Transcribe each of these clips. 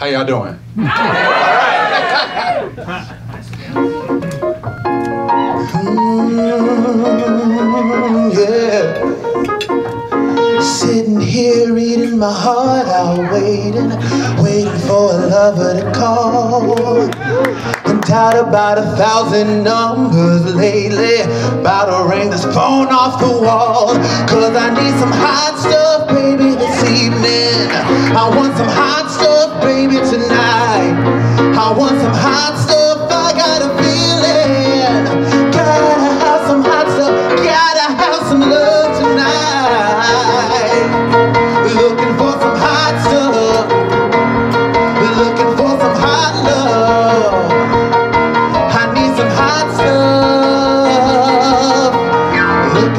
How y'all doing? Mm, yeah. Sitting here reading my heart out, waiting, waiting for a lover to call. Tired about a thousand numbers lately, about to ring this phone off the wall. Cause I need some hot stuff, baby, this evening. I want some hot stuff, baby, tonight. I want some hot stuff,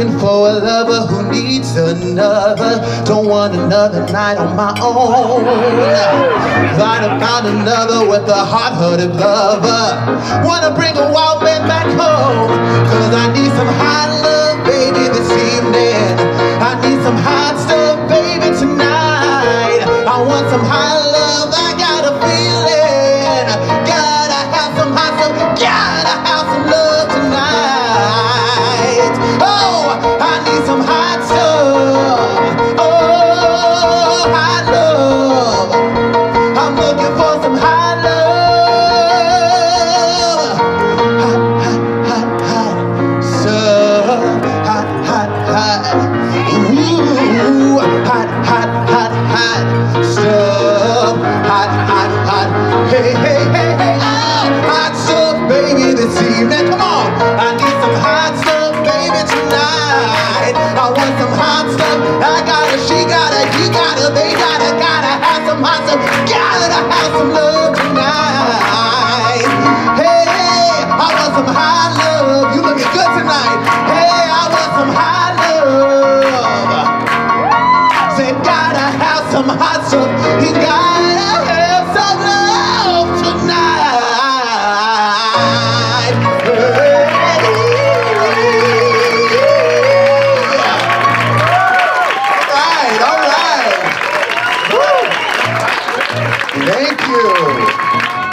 Looking for a lover who needs another. Don't want another night on my own. Thought I found another with a hot-hearted lover. Wanna bring a wild man back home. Cause I need some hot love, baby, this evening. I need some hot stuff, baby, tonight. I want some hot love, Hey, hey, hey. Oh, hot stuff, baby, this evening. Come on. I need some hot stuff, baby, tonight. I want some hot stuff. I gotta, she gotta, he gotta, they gotta, gotta have some hot stuff. Gotta have some love tonight. Hey, I want some hot love. You looking good tonight. Hey, I want some hot love. Say, gotta have some hot stuff. Thank you.